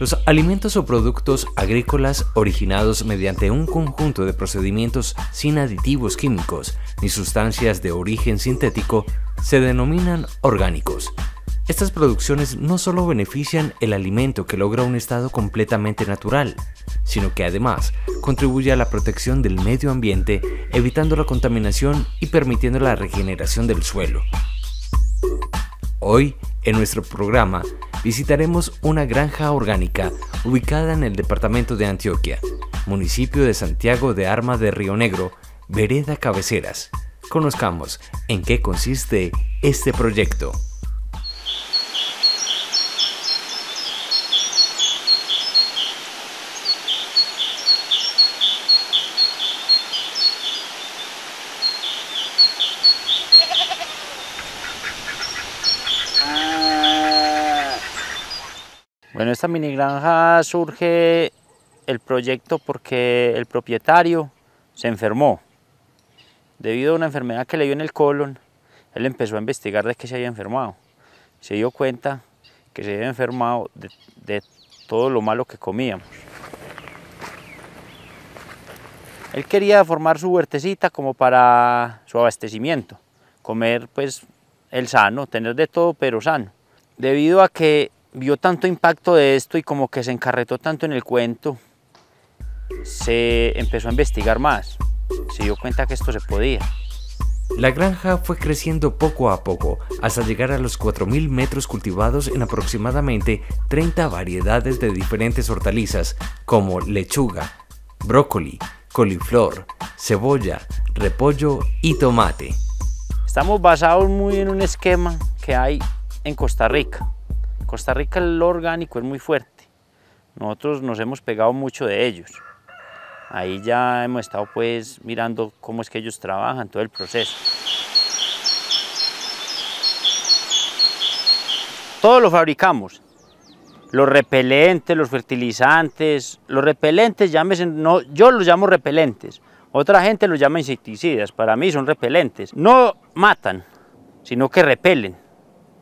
Los alimentos o productos agrícolas originados mediante un conjunto de procedimientos sin aditivos químicos ni sustancias de origen sintético se denominan orgánicos. Estas producciones no solo benefician el alimento que logra un estado completamente natural, sino que además contribuye a la protección del medio ambiente, evitando la contaminación y permitiendo la regeneración del suelo. Hoy, en nuestro programa, visitaremos una granja orgánica ubicada en el departamento de Antioquia, municipio de Santiago de Arma de Río Negro, Vereda Cabeceras. Conozcamos en qué consiste este proyecto. Esta mini granja surge el proyecto porque el propietario se enfermó. Debido a una enfermedad que le dio en el colon, él empezó a investigar de qué se había enfermado. Se dio cuenta que se había enfermado de, todo lo malo que comíamos. Él quería formar su huertecita como para su abastecimiento, comer pues el sano, tener de todo pero sano. Debido a que vio tanto impacto de esto y como que se encarretó tanto en el cuento, se empezó a investigar más, se dio cuenta que esto se podía. La granja fue creciendo poco a poco hasta llegar a los 4.000 metros cultivados en aproximadamente 30 variedades de diferentes hortalizas como lechuga, brócoli, coliflor, cebolla, repollo y tomate. Estamos basados muy en un esquema que hay en Costa Rica. Costa Rica el orgánico es muy fuerte. Nosotros nos hemos pegado mucho de ellos. Ahí ya hemos estado pues mirando cómo es que ellos trabajan, todo el proceso. Todo lo fabricamos. Los repelentes, los fertilizantes, los repelentes, llámese, no, yo los llamo repelentes. Otra gente los llama insecticidas, para mí son repelentes. No matan, sino que repelen.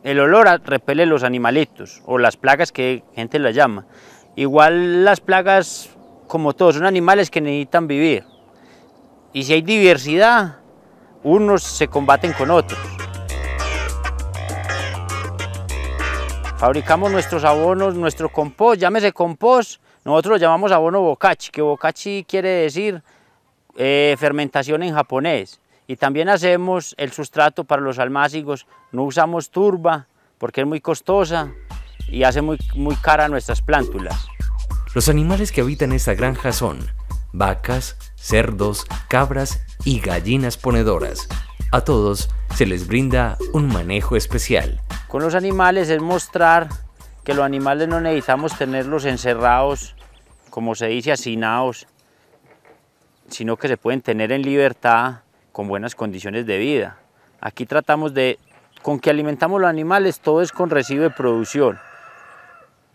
El olor repele los animalitos o las plagas que gente las llama. Igual las plagas, como todos, son animales que necesitan vivir. Y si hay diversidad, unos se combaten con otros. Fabricamos nuestros abonos, nuestro compost, llámese compost, nosotros lo llamamos abono bokachi, que bokachi quiere decir eh, fermentación en japonés. Y también hacemos el sustrato para los almácigos, no usamos turba porque es muy costosa y hace muy, muy cara nuestras plántulas. Los animales que habitan esta granja son vacas, cerdos, cabras y gallinas ponedoras. A todos se les brinda un manejo especial. Con los animales es mostrar que los animales no necesitamos tenerlos encerrados, como se dice, hacinados, sino que se pueden tener en libertad con buenas condiciones de vida. Aquí tratamos de, con que alimentamos los animales, todo es con residuo de producción,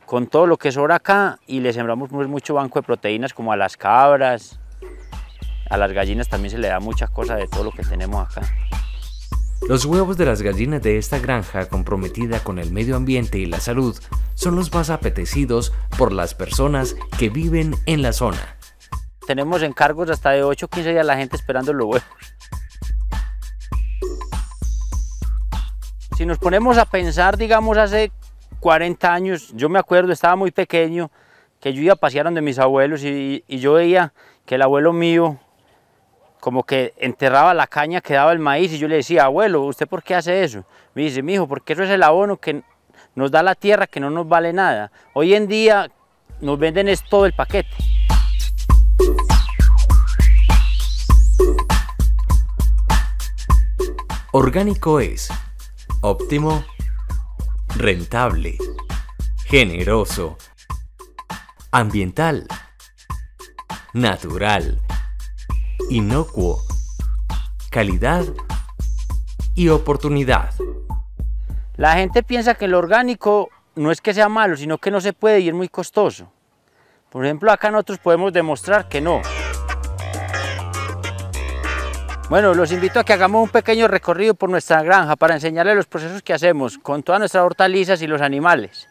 con todo lo que sobra acá y le sembramos mucho banco de proteínas como a las cabras, a las gallinas también se le da muchas cosas de todo lo que tenemos acá. Los huevos de las gallinas de esta granja comprometida con el medio ambiente y la salud son los más apetecidos por las personas que viven en la zona. Tenemos encargos hasta de 8 o 15 días la gente esperando los huevos. Si nos ponemos a pensar, digamos, hace 40 años, yo me acuerdo, estaba muy pequeño, que yo iba a pasear donde mis abuelos y, yo veía que el abuelo mío como que enterraba la caña que daba el maíz y yo le decía, abuelo, ¿usted por qué hace eso? Me dice, mi hijo, porque eso es el abono que nos da la tierra que no nos vale nada. Hoy en día nos venden es todo el paquete. Orgánico es óptimo, rentable, generoso, ambiental, natural, inocuo, calidad y oportunidad. La gente piensa que lo orgánico no es que sea malo, sino que no se puede y es muy costoso. Por ejemplo, acá nosotros podemos demostrar que no. Bueno, los invito a que hagamos un pequeño recorrido por nuestra granja para enseñarles los procesos que hacemos con todas nuestras hortalizas y los animales.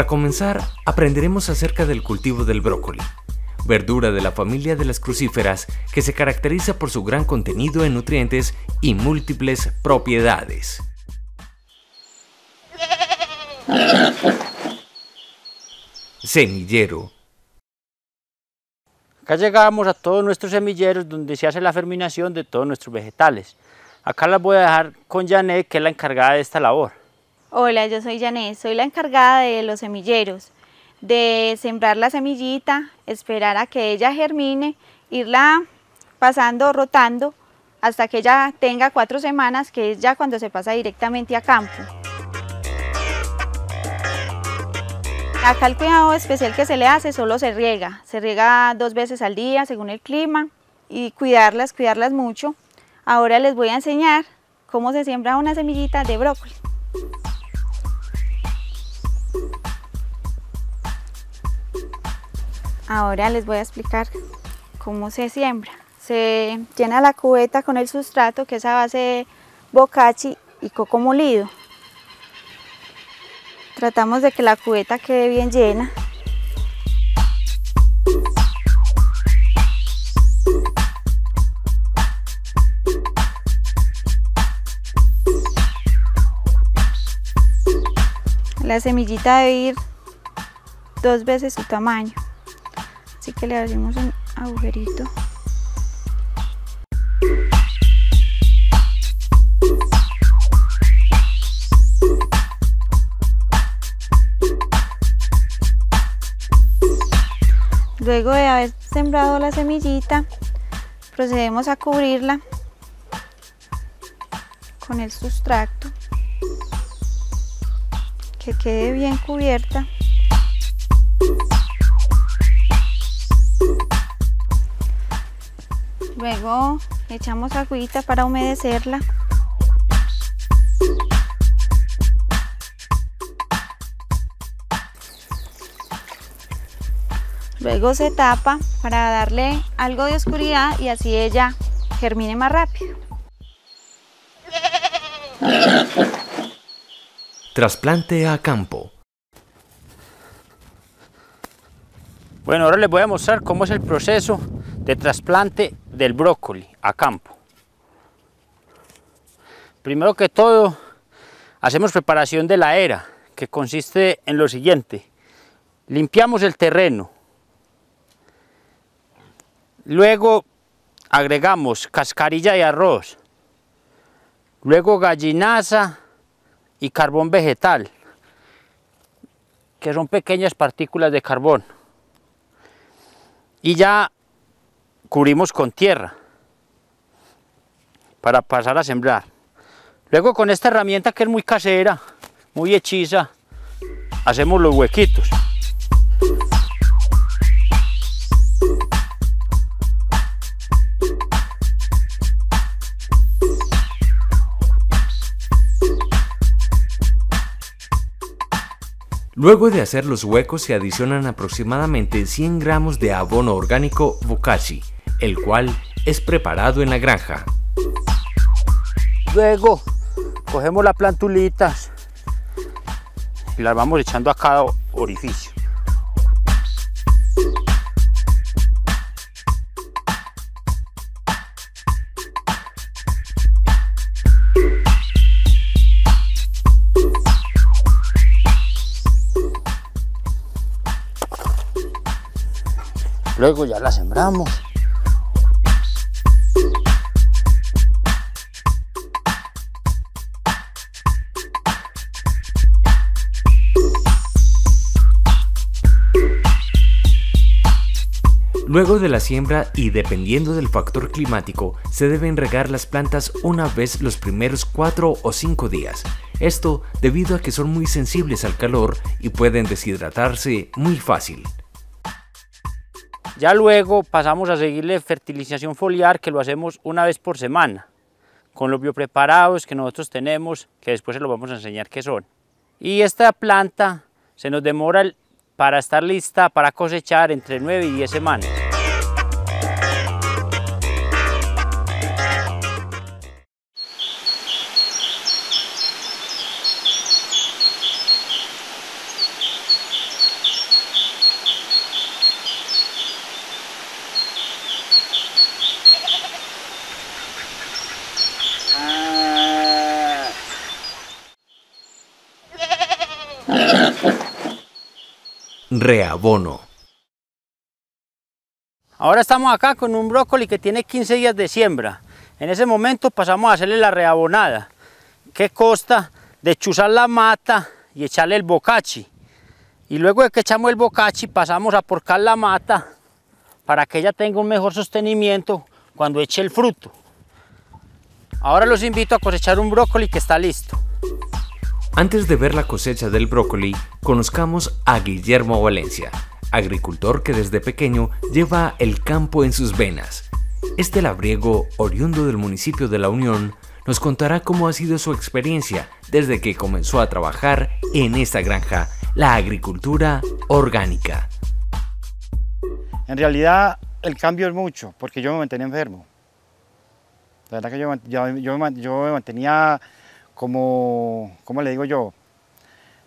Para comenzar, aprenderemos acerca del cultivo del brócoli, verdura de la familia de las crucíferas que se caracteriza por su gran contenido en nutrientes y múltiples propiedades. Semillero. Acá llegamos a todos nuestros semilleros donde se hace la germinación de todos nuestros vegetales. Acá las voy a dejar con Janet, que es la encargada de esta labor. Hola, yo soy Janet, soy la encargada de los semilleros, de sembrar la semillita, esperar a que ella germine, irla pasando, rotando, hasta que ella tenga cuatro semanas, que es ya cuando se pasa directamente a campo. Acá el cuidado especial que se le hace solo se riega, se riega dos veces al día según el clima y cuidarlas, cuidarlas mucho. Ahora les voy a enseñar cómo se siembra una semillita de brócoli. Ahora les voy a explicar cómo se siembra. Se llena la cubeta con el sustrato que es a base de bocachi y coco molido. Tratamos de que la cubeta quede bien llena. La semillita debe ir dos veces su tamaño así que le abrimos un agujerito Luego de haber sembrado la semillita, procedemos a cubrirla con el sustrato, que quede bien cubierta. Luego echamos agüita para humedecerla. Luego se tapa para darle algo de oscuridad y así ella germine más rápido. Trasplante a campo. Bueno, ahora les voy a mostrar cómo es el proceso de trasplante del brócoli a campo. Primero que todo, hacemos preparación de la era, que consiste en lo siguiente. Limpiamos el terreno. Luego agregamos cascarilla y arroz. Luego gallinaza y carbón vegetal, que son pequeñas partículas de carbón. Y ya cubrimos con tierra para pasar a sembrar. Luego con esta herramienta que es muy casera, muy hechiza, hacemos los huequitos. Luego de hacer los huecos se adicionan aproximadamente 100 gramos de abono orgánico bokashi, el cual es preparado en la granja. Luego cogemos las plantulitas y las vamos echando a cada orificio. Luego ya la sembramos. Luego de la siembra y dependiendo del factor climático, se deben regar las plantas una vez los primeros 4 o 5 días. Esto debido a que son muy sensibles al calor y pueden deshidratarse muy fácil. Ya luego pasamos a seguirle fertilización foliar que lo hacemos una vez por semana con los biopreparados que nosotros tenemos que después se los vamos a enseñar qué son. Y esta planta se nos demora para estar lista para cosechar entre 9 y 10 semanas. Reabono. Ahora estamos acá con un brócoli que tiene 15 días de siembra. En ese momento pasamos a hacerle la reabonada, que consta de chuzar la mata y echarle el bocachi. Y luego de que echamos el bocachi pasamos a porcar la mata para que ella tenga un mejor sostenimiento cuando eche el fruto. Ahora los invito a cosechar un brócoli que está listo. Antes de ver la cosecha del brócoli, conozcamos a Guillermo Valencia, agricultor que desde pequeño lleva el campo en sus venas. Este labriego, oriundo del municipio de La Unión, nos contará cómo ha sido su experiencia desde que comenzó a trabajar en esta granja, la agricultura orgánica. En realidad el cambio es mucho, porque yo me mantenía enfermo. La verdad que yo, yo, me mantenía como, ¿cómo le digo yo?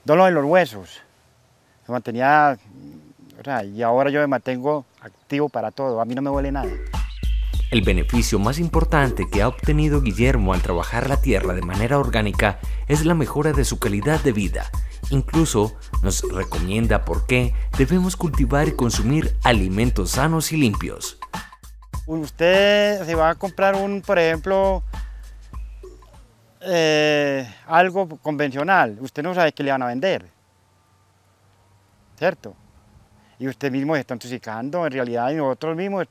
Dolor en los huesos. Me mantenía y ahora yo me mantengo activo para todo, a mí no me duele nada. El beneficio más importante que ha obtenido Guillermo al trabajar la tierra de manera orgánica es la mejora de su calidad de vida. Incluso nos recomienda por qué debemos cultivar y consumir alimentos sanos y limpios. Usted se va a comprar un, por ejemplo, eh, algo convencional, usted no sabe qué le van a vender, ¿cierto? y usted mismo se está intoxicando, en realidad y nosotros mismos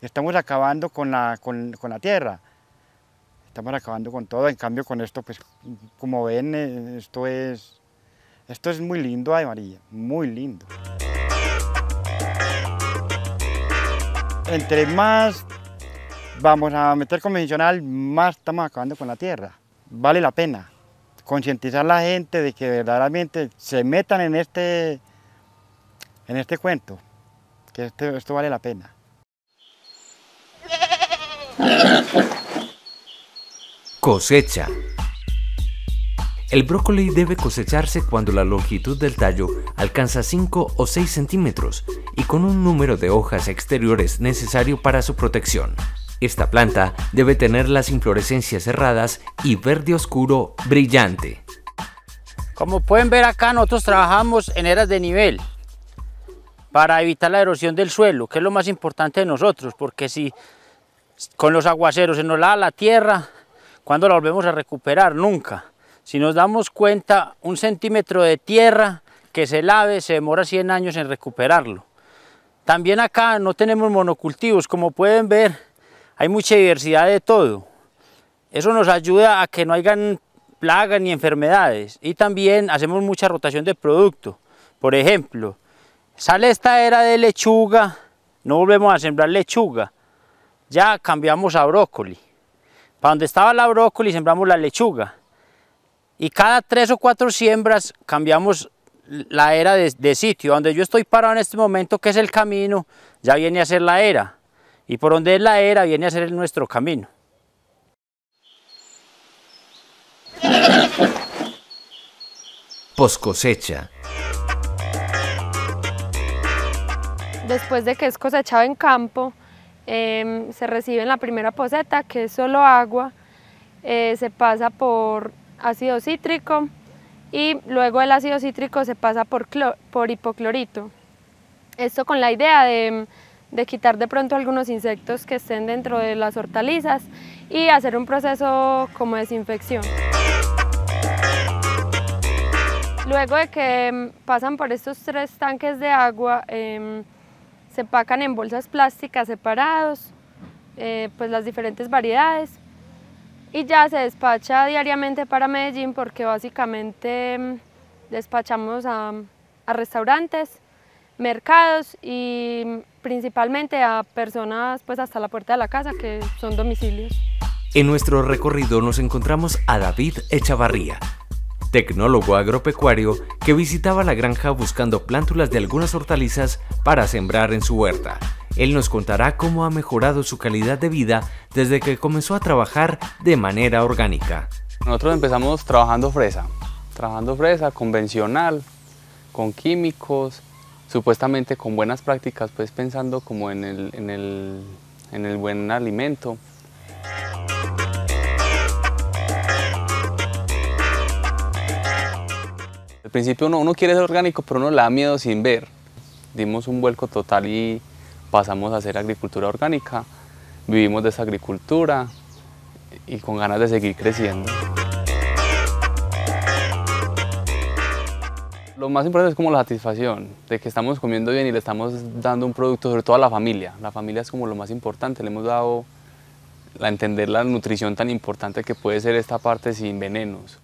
estamos acabando con la, con la tierra, estamos acabando con todo, en cambio con esto, pues como ven, eh, esto es, esto es muy lindo, ay María, muy lindo. Entre más vamos a meter convencional, más estamos acabando con la tierra. Vale la pena concientizar a la gente de que verdaderamente se metan en este, en este cuento, que este, esto vale la pena. Cosecha. El brócoli debe cosecharse cuando la longitud del tallo alcanza 5 o 6 centímetros y con un número de hojas exteriores necesario para su protección. Esta planta debe tener las inflorescencias cerradas y verde oscuro brillante. Como pueden ver acá nosotros trabajamos en eras de nivel para evitar la erosión del suelo, que es lo más importante de nosotros, porque si con los aguaceros se nos lava la tierra, ¿cuándo la volvemos a recuperar? Nunca. Si nos damos cuenta, un centímetro de tierra que se lave se demora 100 años en recuperarlo. También acá no tenemos monocultivos, como pueden ver, hay mucha diversidad de todo. Eso nos ayuda a que no hayan plagas ni enfermedades y también hacemos mucha rotación de producto. Por ejemplo, Sale esta era de lechuga, no volvemos a sembrar lechuga, ya cambiamos a brócoli. Para donde estaba la brócoli sembramos la lechuga. Y cada tres o cuatro siembras cambiamos la era de, sitio. Donde yo estoy parado en este momento, que es el camino, ya viene a ser la era. Y por donde es la era, viene a ser nuestro camino. Post cosecha. después de que es cosechado en campo, em, se recibe en la primera poseta, que es solo agua, eh, se pasa por ácido cítrico y luego el ácido cítrico se pasa por, por hipoclorito. Esto con la idea de, de, quitar de pronto algunos insectos que estén dentro de las hortalizas y hacer un proceso como desinfección. Luego de que em, pasan por estos tres tanques de agua, em, se empacan en bolsas plásticas separados, eh, pues las diferentes variedades y ya se despacha diariamente para Medellín porque básicamente mm, despachamos a, a restaurantes, mercados y principalmente a personas pues hasta la puerta de la casa que son domicilios. En nuestro recorrido nos encontramos a David Echavarría, tecnólogo agropecuario que visitaba la granja buscando plántulas de algunas hortalizas para sembrar en su huerta. Él nos contará cómo ha mejorado su calidad de vida desde que comenzó a trabajar de manera orgánica. Nosotros empezamos trabajando fresa, trabajando fresa convencional, con químicos, supuestamente con buenas prácticas, pues pensando como en el, en el, en el buen alimento. Al principio uno, quiere ser orgánico, pero uno le da miedo sin ver. dimos un vuelco total y pasamos a hacer agricultura orgánica. Vivimos de esa agricultura y con ganas de seguir creciendo. Lo más importante es como la satisfacción de que estamos comiendo bien y le estamos dando un producto, sobre todo a la familia. La familia es como lo más importante, le hemos dado a entender la nutrición tan importante que puede ser esta parte sin venenos.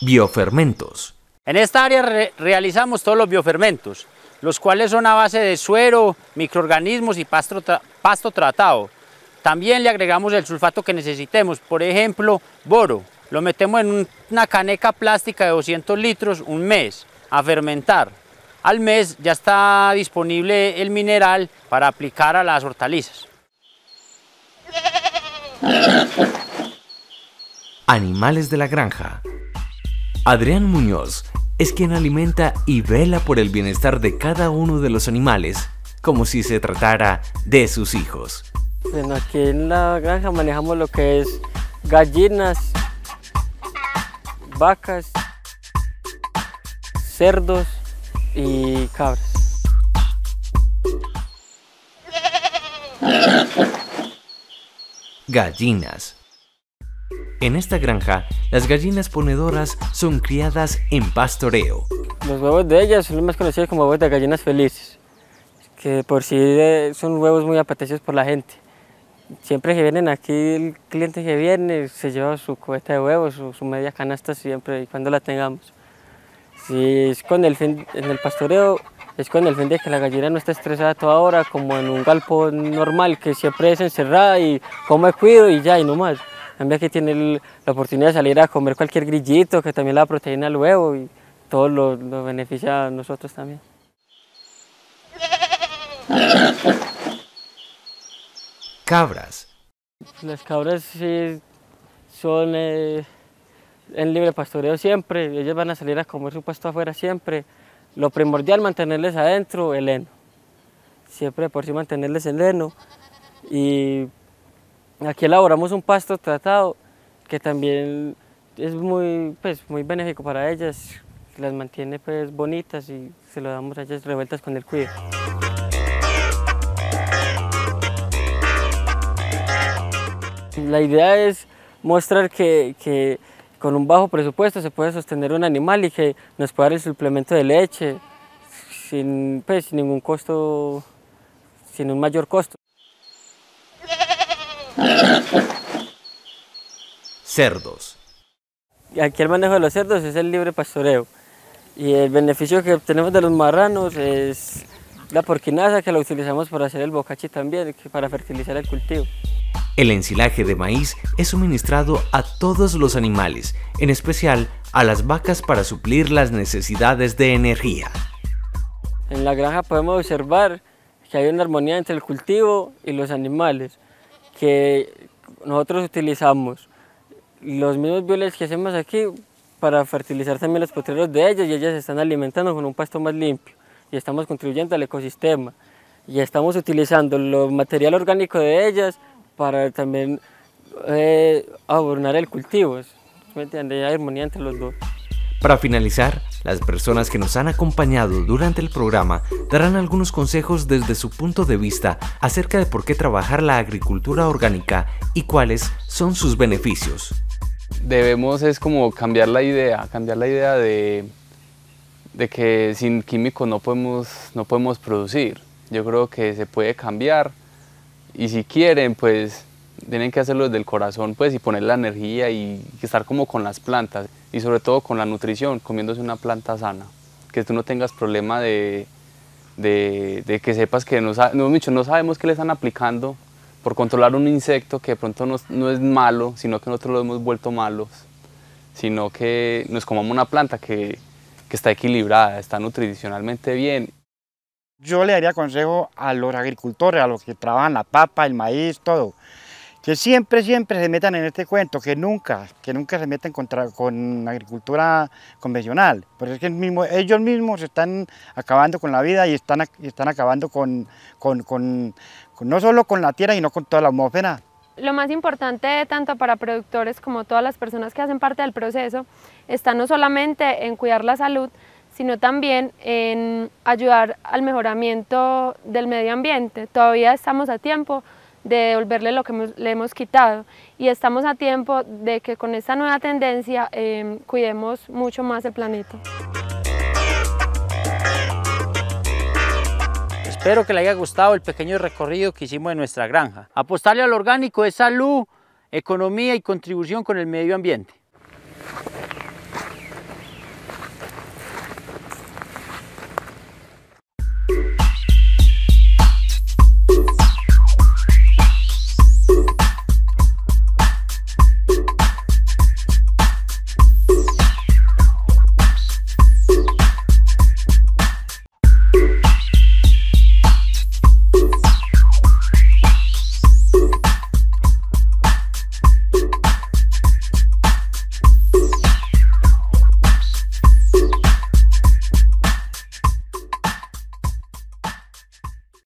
Biofermentos. En esta área re- realizamos todos los biofermentos, los cuales son a base de suero, microorganismos y pasto, tra- pasto tratado. También le agregamos el sulfato que necesitemos, por ejemplo, boro. Lo metemos en un- una caneca plástica de 200 litros un mes a fermentar. Al mes ya está disponible el mineral para aplicar a las hortalizas. Animales de la granja. Adrián Muñoz es quien alimenta y vela por el bienestar de cada uno de los animales, como si se tratara de sus hijos. Bueno, aquí en la granja manejamos lo que es gallinas, vacas, cerdos y cabras. Gallinas. En esta granja, las gallinas ponedoras son criadas en pastoreo. Los huevos de ellas son los más conocidos como huevos de gallinas felices, que por sí eh, son huevos muy apetecidos por la gente. Siempre que vienen aquí, el cliente que viene se lleva su cubeta de huevos, su, su media canasta siempre y cuando la tengamos. Si es con el fin, en el pastoreo, es con el fin de que la gallina no esté estresada toda hora, como en un galpo normal, que siempre es encerrada y come cuido y ya, y no más. En vez que tiene el- la oportunidad de salir a comer cualquier grillito, que también le da proteína al huevo y todo lo, lo beneficia a nosotros también. Cabras. Las cabras sí son eh, en libre pastoreo siempre, ellas van a salir a comer su pasto afuera siempre. Lo primordial mantenerles adentro el heno, siempre por sí mantenerles el heno. Y aquí elaboramos un pasto tratado que también es muy, pues, muy benéfico para ellas, las mantiene pues bonitas y se lo damos a ellas revueltas con el cuido. La idea es mostrar que, que con un bajo presupuesto se puede sostener un animal y que nos puede dar el suplemento de leche sin, pues, sin ningún costo, sin un mayor costo. Cerdos. Aquí el manejo de los cerdos es el libre pastoreo y el beneficio que obtenemos de los marranos es la porquinaza que la utilizamos para hacer el bocachi también, para fertilizar el cultivo. El ensilaje de maíz es suministrado a todos los animales, en especial a las vacas para suplir las necesidades de energía. En la granja podemos observar que hay una armonía entre el cultivo y los animales, que nosotros utilizamos los mismos violes que hacemos aquí para fertilizar también los potreros de ellas y ellas se están alimentando con un pasto más limpio y estamos contribuyendo al ecosistema y estamos utilizando el material orgánico de ellas para también eh, adornar el custivo. ¿Me entiendes? Hay armonía entre los dos. Para finalizar, las personas que nos han acompañado durante el programa darán algunos consejos desde su punto de vista acerca de por qué trabajar la agricultura orgánica y cuáles son sus beneficios. Debemos es como cambiar la idea, cambiar la idea de, de que sin químicos no podemos, no podemos producir. Yo creo que se puede cambiar y si quieren pues tienen que hacerlo desde el corazón pues y poner la energía y estar como con las plantas y sobre todo con la nutrición, comiéndose una planta sana, que tú no tengas problema de, de, de que sepas que no, no, no sabemos qué le están aplicando por controlar un insecto que de pronto no, no es malo, sino que nosotros lo hemos vuelto malos, sino que nos comamos una planta que, que está equilibrada, está nutricionalmente bien. Yo le daría consejo a los agricultores, a los que trabajan la papa, el maíz, todo, que siempre, siempre se metan en este cuento, que nunca, que nunca se metan contra, con agricultura convencional, porque es que ellos mismos están acabando con la vida y están, están acabando con, con, con, no solo con la tierra, sino con toda la atmósfera. Lo más importante, tanto para productores como todas las personas que hacen parte del proceso, está no solamente en cuidar la salud, sino también en ayudar al mejoramiento del medio ambiente. Todavía estamos a tiempo de devolverle lo que le hemos quitado y estamos a tiempo de que con esta nueva tendencia em, cuidemos mucho más el planeta. Espero que le haya gustado el pequeño recorrido que hicimos en nuestra granja. Apostarle al orgánico es salud, economía y contribución con el medio ambiente.